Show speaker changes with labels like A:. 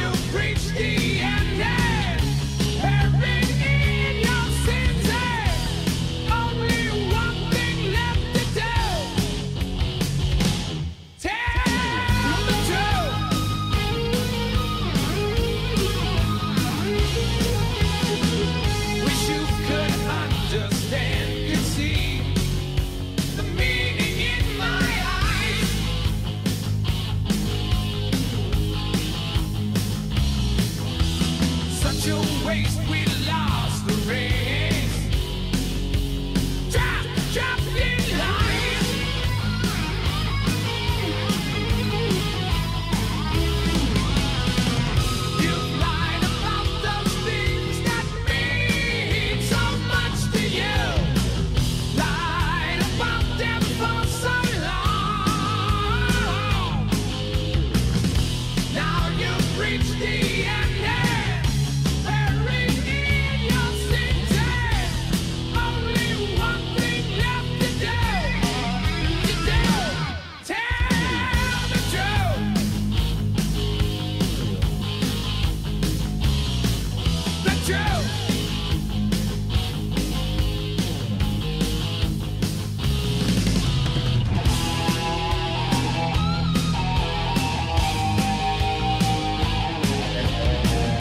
A: you preach the your waste.